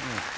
Yeah.